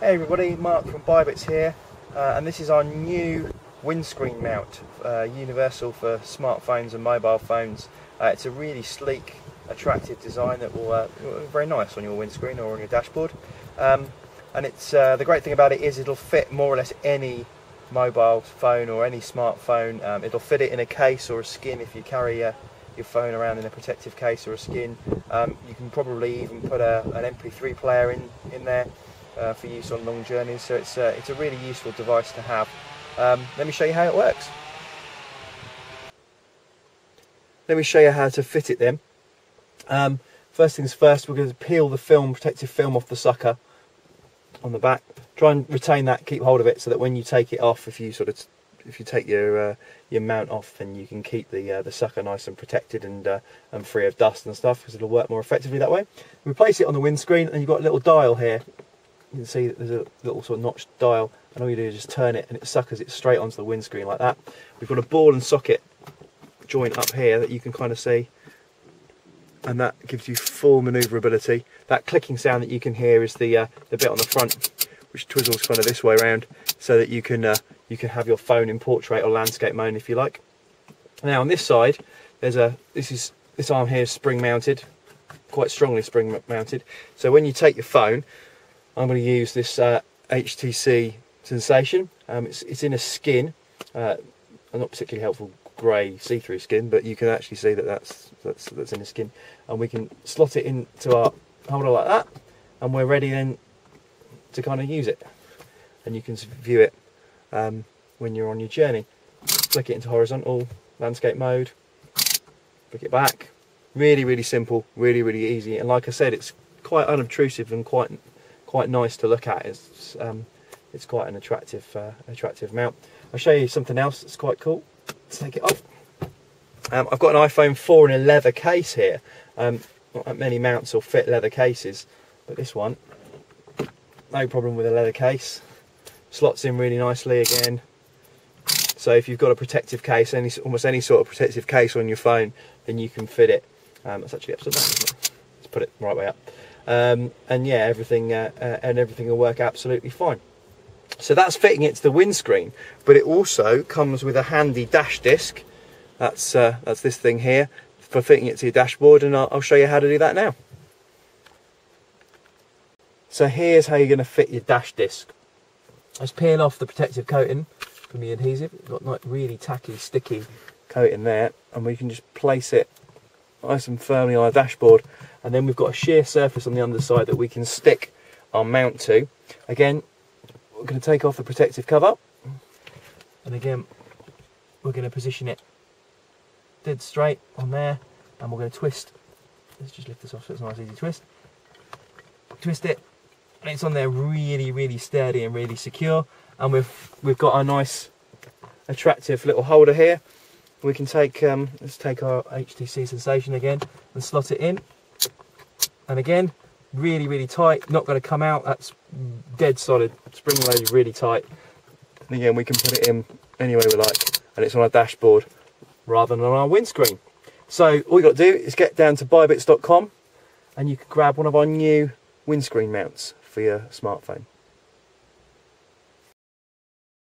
Hey everybody, Mark from Buybits here, uh, and this is our new windscreen mount, uh, universal for smartphones and mobile phones. Uh, it's a really sleek, attractive design that will uh, look very nice on your windscreen or on your dashboard. Um, and it's uh, the great thing about it is it'll fit more or less any mobile phone or any smartphone. Um, it'll fit it in a case or a skin if you carry uh, your phone around in a protective case or a skin. Um, you can probably even put a, an MP3 player in in there uh, for use on long journeys. So it's uh, it's a really useful device to have. Um, let me show you how it works. Let me show you how to fit it then. Um, first things first, we're going to peel the film, protective film off the sucker on the back. Try and retain that, keep hold of it, so that when you take it off, if you sort of if you take your uh, your mount off, then you can keep the uh, the sucker nice and protected and uh, and free of dust and stuff, because it'll work more effectively that way. Replace it on the windscreen, and you've got a little dial here. You can see that there's a little sort of notched dial, and all you do is just turn it, and it suckers it straight onto the windscreen like that. We've got a ball and socket joint up here that you can kind of see and that gives you full manoeuvrability. That clicking sound that you can hear is the uh, the bit on the front, which twizzles kind of this way around, so that you can uh, you can have your phone in portrait or landscape mode if you like. Now on this side, there's a this is this arm here is spring mounted, quite strongly spring mounted. So when you take your phone, I'm going to use this uh, HTC Sensation. Um, it's it's in a skin, uh, not particularly helpful grey see-through skin, but you can actually see that that's that's that's in the skin, and we can slot it into our holder like that, and we're ready then to kind of use it, and you can view it um, when you're on your journey. Flick it into horizontal landscape mode, flick it back. Really, really simple, really, really easy, and like I said, it's quite unobtrusive and quite quite nice to look at. It's um, it's quite an attractive uh, attractive mount. I'll show you something else that's quite cool take it off. Um, I've got an iPhone 4 in a leather case here. Um, not many mounts will fit leather cases, but this one, no problem with a leather case. Slots in really nicely again. So if you've got a protective case, any almost any sort of protective case on your phone, then you can fit it. Um, actually upside down, Let's put it right way up. Um, and yeah, everything uh, uh, and everything will work absolutely fine. So that's fitting it to the windscreen, but it also comes with a handy dash disc. That's, uh, that's this thing here for fitting it to your dashboard and I'll, I'll show you how to do that now. So here's how you're going to fit your dash disc. Let's peel off the protective coating from the adhesive. Got like really tacky, sticky coating there and we can just place it nice and firmly on our dashboard and then we've got a sheer surface on the underside that we can stick our mount to. Again, we're going to take off the protective cover. And again we're going to position it dead straight on there. And we're going to twist. Let's just lift this off so it's a nice easy twist. Twist it. And it's on there really really sturdy and really secure. And we've we've got our nice attractive little holder here. We can take um, let's take our HTC Sensation again and slot it in and again really, really tight, not going to come out. That's dead solid, spring loaded really tight. And again, we can put it in any way we like, and it's on our dashboard rather than on our windscreen. So all you got to do is get down to buybits.com and you can grab one of our new windscreen mounts for your smartphone.